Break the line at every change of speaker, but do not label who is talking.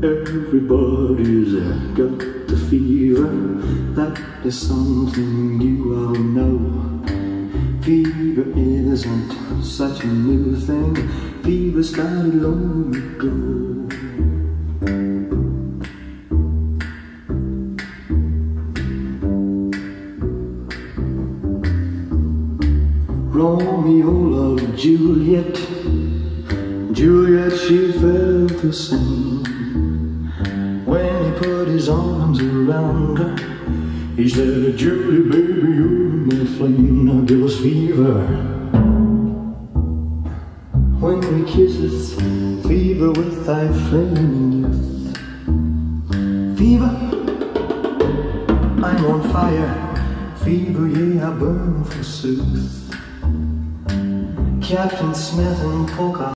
Everybody's got the fever. That is something you all know. Fever isn't such a new thing. Fever started long ago. Romeo loved Juliet. Juliet, she felt the same. When he put his arms around her, he said, Julie, baby, you're my flame. Now give us fever. When we kisses, fever with thy youth. Fever, I'm on fire. Fever, yeah, I burn forsooth. Captain Smith and Polka